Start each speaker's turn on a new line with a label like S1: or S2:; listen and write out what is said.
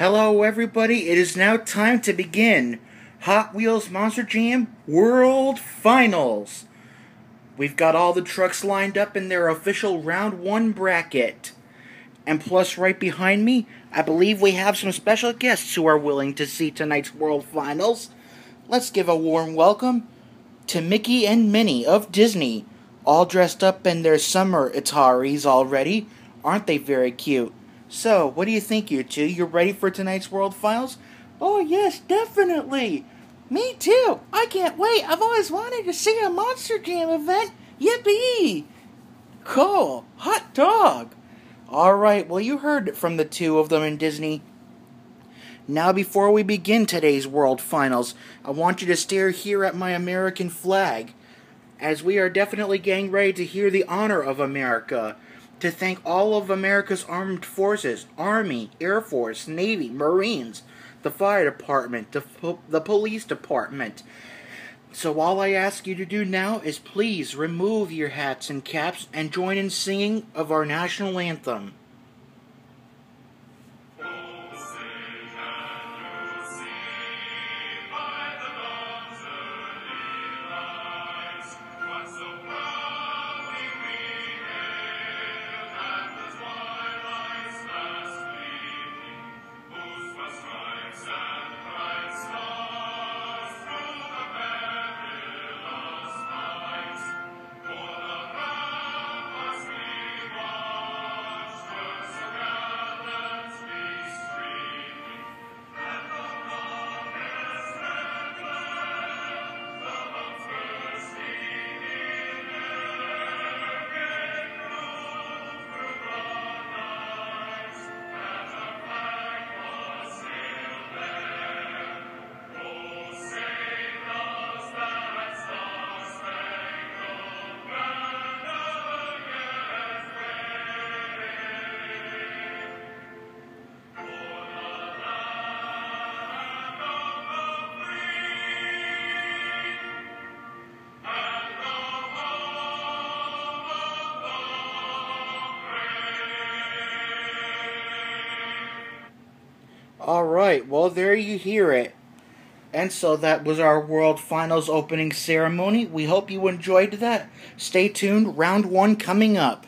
S1: Hello, everybody. It is now time to begin Hot Wheels Monster Jam World Finals. We've got all the trucks lined up in their official round one bracket. And plus, right behind me, I believe we have some special guests who are willing to see tonight's World Finals. Let's give a warm welcome to Mickey and Minnie of Disney, all dressed up in their summer Ataris already. Aren't they very cute? So, what do you think, you two? You ready for tonight's World Finals? Oh, yes, definitely. Me too. I can't wait. I've always wanted to see a Monster Jam event. Yippee! Cool. Hot dog. All right, well, you heard from the two of them in Disney. Now, before we begin today's World Finals, I want you to stare here at my American flag, as we are definitely getting ready to hear the honor of America, to thank all of America's armed forces Army, Air Force, Navy, Marines, the fire department, the, po- the police department. So, all I ask you to do now is please remove your hats and caps and join in singing of our national anthem. All right, well, there you hear it. And so that was our World Finals opening ceremony. We hope you enjoyed that. Stay tuned, round one coming up.